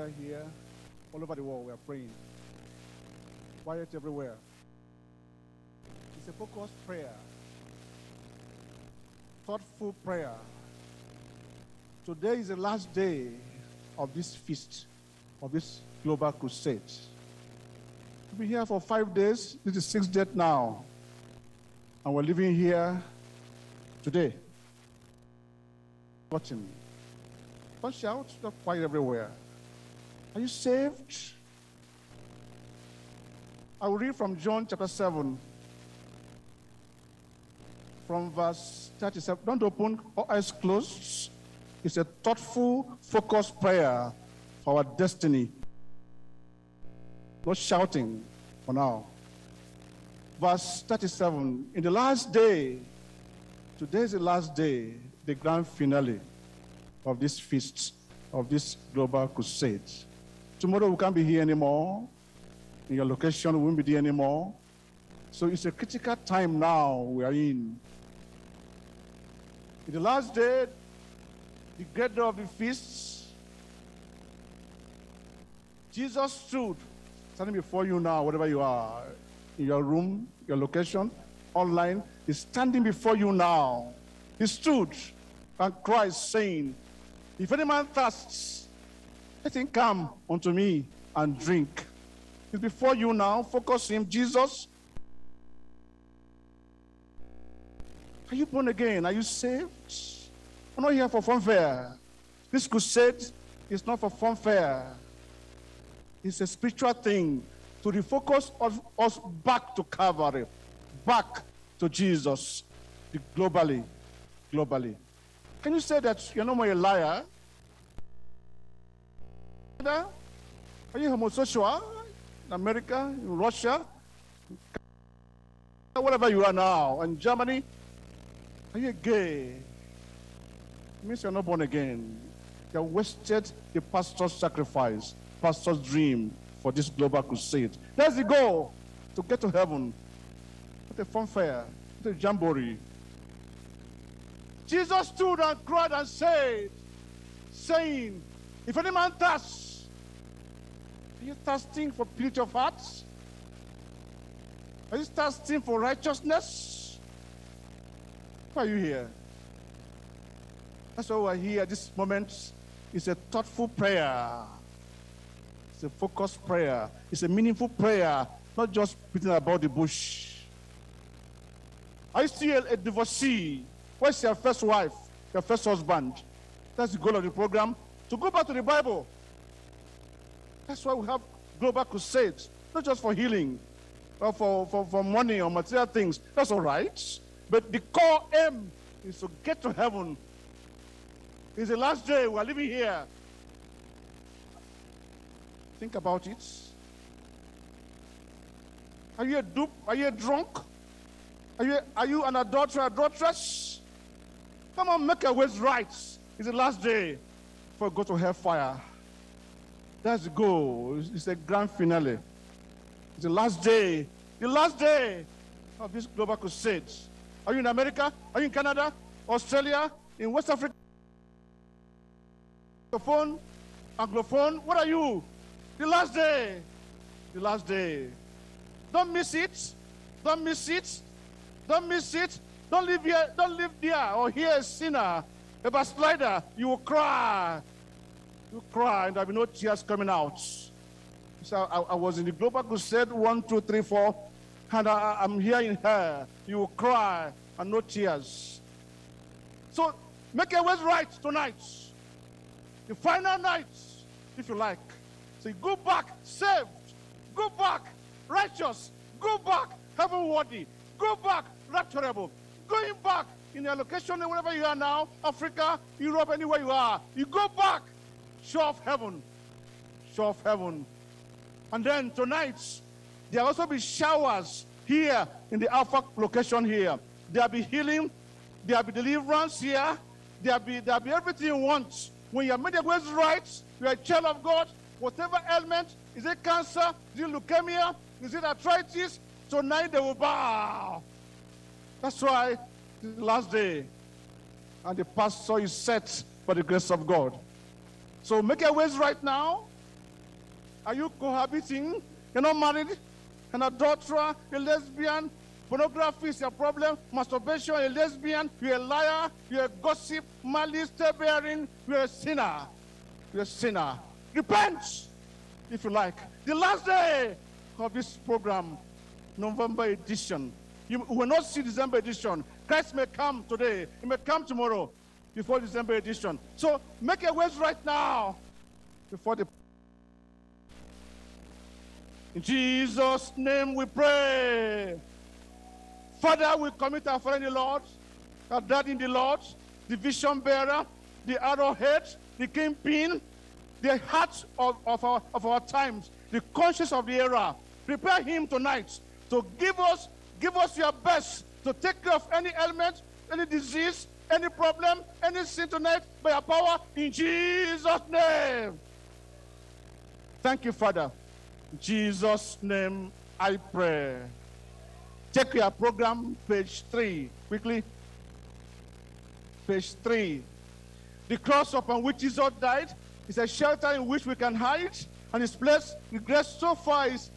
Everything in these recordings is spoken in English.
Nigeria here, all over the world, we are praying. Quiet everywhere. It's a focused prayer, thoughtful prayer. Today is the last day of this feast, of this global crusade. We've been here for five days. This is sixth day now. And we're living here today. Watching. Don't shout, don't quiet everywhere. Are you saved? I will read from John chapter 7, from verse 37. Don't open or eyes closed. It's a thoughtful, focused prayer for our destiny. No shouting for now. Verse 37 In the last day, today is the last day, the grand finale of this feast, of this global crusade. Tomorrow we can't be here anymore. In your location, we won't be there anymore. So it's a critical time now we are in. In the last day, the great day of the feast, Jesus stood standing before you now, wherever you are, in your room, your location, online, He's standing before you now. He stood and cried, saying, If any man thirsts, let him come unto me and drink. He's before you now. Focus him. Jesus. Are you born again? Are you saved? I'm not here for funfair. This crusade is not for funfair. It's a spiritual thing to refocus us, us back to Calvary, back to Jesus, globally, globally. Can you say that you're no more a liar? Are you homosexual in America, in Russia, wherever you are now, in Germany? Are you gay? It means you're not born again. You wasted the pastor's sacrifice, pastor's dream for this global crusade. There's the goal to get to heaven. What a funfair, what a jamboree. Jesus stood and cried and said, saying, If any man thirsts, are you thirsting for purity of heart? Are you thirsting for righteousness? Why are you here? That's why we're here at this moment. It's a thoughtful prayer. It's a focused prayer. It's a meaningful prayer, not just beating about the bush. Are you still a divorcee? Where's your first wife, your first husband? That's the goal of the program. To go back to the Bible. That's why we have global crusades, not just for healing, or for, for, for money or material things. That's all right. But the core aim is to get to heaven. It's the last day we are living here. Think about it. Are you a dupe? Are you a drunk? Are you, are you an adulterer, adulteress? Come on, make your ways right. It's the last day you go to hellfire. That's the goal. It's, a grand finale. It's the last day. The last day of this global crusade. Are you in America? Are you in Canada? Australia? In West Africa? Anglophone? Anglophone? What are you? The last day. The last day. Don't miss it. Don't miss it. Don't miss it. Don't live here. Don't live there or here a sinner, a backslider. You will cry. You cry, and there'll be no tears coming out. So I, I was in the Global Crusade one, two, three, four, and I, I'm here in her. You will cry and no tears. So make your ways right tonight. The final night, if you like. Say, go back, saved. Go back, righteous. Go back, heaven worthy. Go back, rapturable. Going back in your location, wherever you are now, Africa, Europe, anywhere you are. You go back, show of heaven. Show of heaven. And then tonight, there will also be showers here in the Alpha location here. There'll be healing, there'll be deliverance here, there'll be, there'll be everything you want. When you are made your ways right, you are a child of God, whatever ailment, is it cancer, is it leukemia, is it arthritis, tonight they will bow. That's why the last day, and the pastor is set by the grace of God. So make your ways right now. Are you cohabiting? You're not married? An adulterer, a lesbian, pornography is a problem, masturbation, a lesbian, you're a liar, you're a gossip, malice, bearing, you're a sinner. You're a sinner. Repent, if you like. The last day of this program, November edition. You will not see December edition. Christ may come today. He may come tomorrow before December edition. So make a ways right now before the in Jesus' name we pray. Father, we commit our friend the Lord, our dad in the Lord, the vision bearer, the arrowhead, the kingpin, the heart of, of, our, of our times, the conscience of the era. Prepare him tonight to give us, give us your best to take care of any ailment, any disease, any problem, any sin tonight by your power in Jesus' name. Thank you, Father. In Jesus' name I pray. Check your program, page three, quickly. Page three. The cross upon which Jesus died is a shelter in which we can hide, and his place, the grace so far is,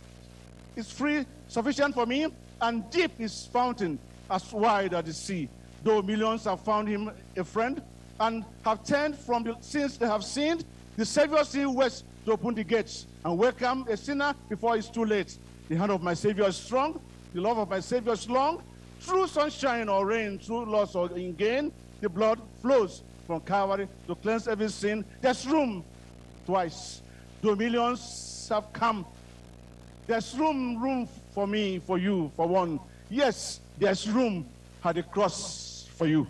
is free, sufficient for me, and deep is fountain, as wide as the sea. Though millions have found him a friend and have turned from the sins they have sinned, the Savior still waits to open the gates and welcome a sinner before it's too late. The hand of my Savior is strong, the love of my Savior is long. Through sunshine or rain, through loss or in gain, the blood flows from Calvary to cleanse every sin. There's room twice. Though millions have come, there's room, room for me, for you, for one. Yes, there's room at the cross for you.